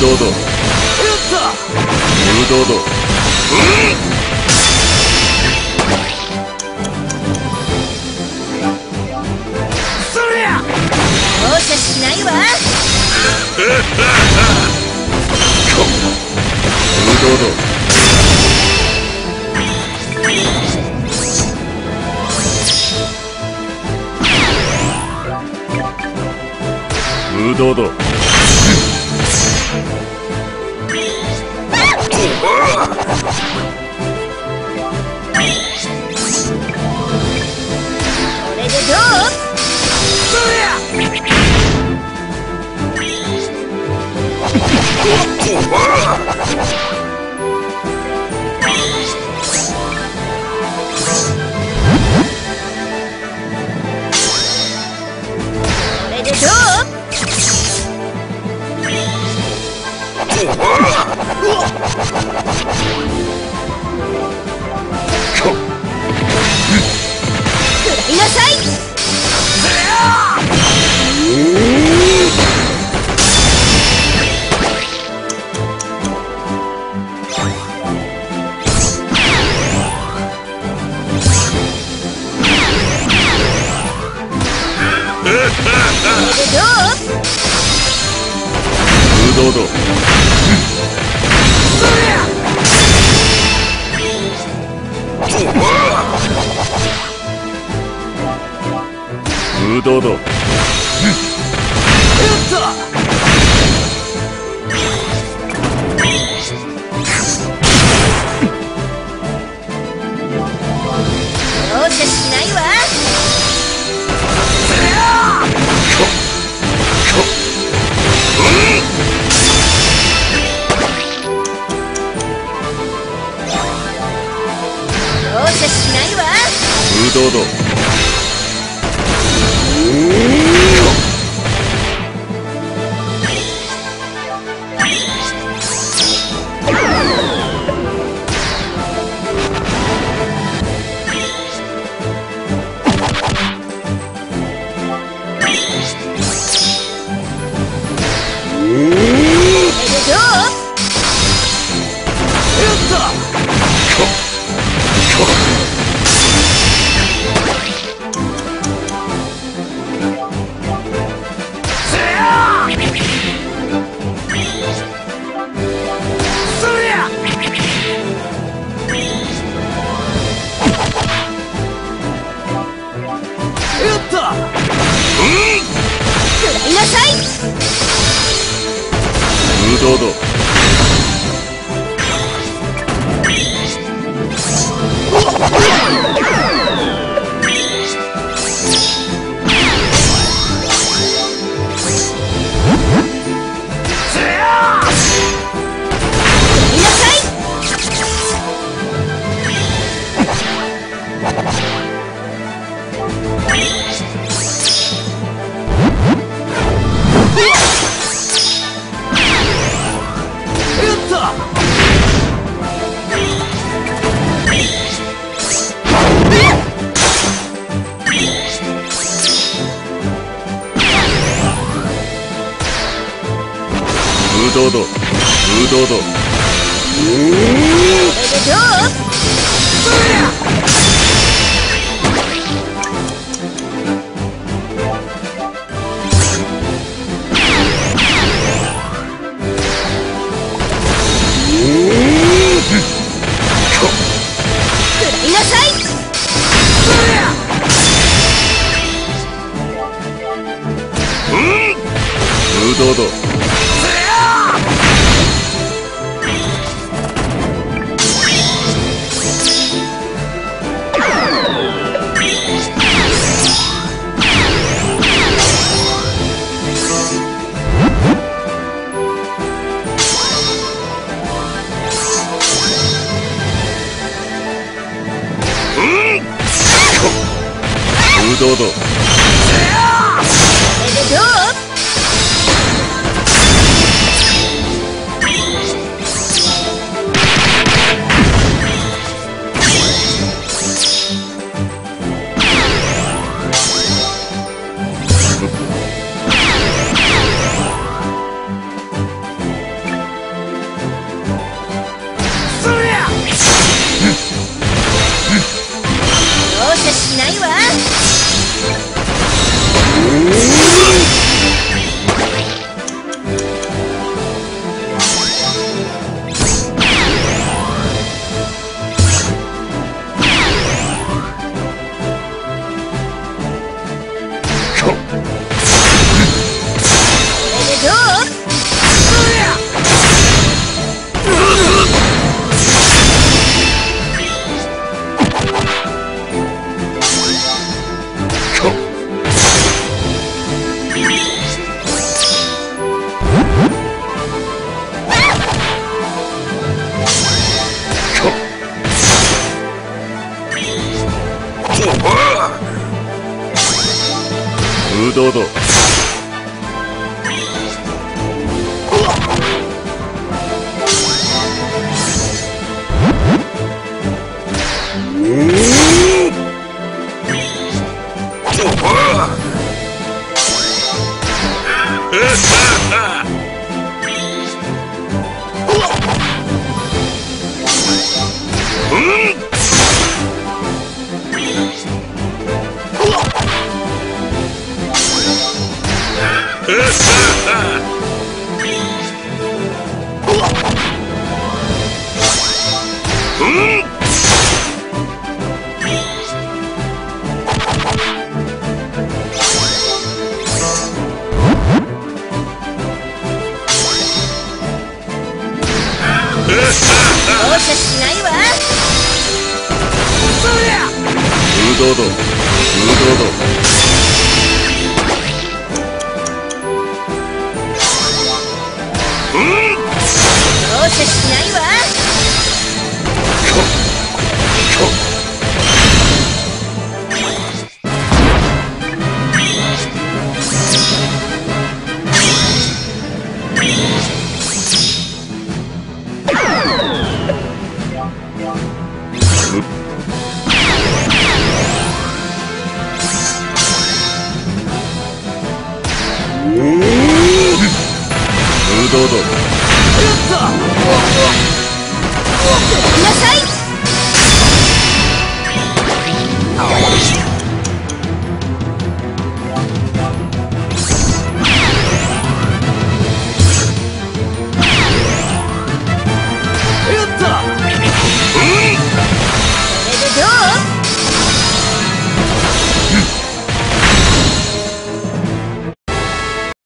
動だ無動だ容赦しないわ無動だ無動だこ 無動だ容赦しないわ容赦しないわ食らいなさい。無動だ無動だ無動だ。これでどう食らいなさい無動だ堂々。堂々。容赦 しないわ。空洞々さい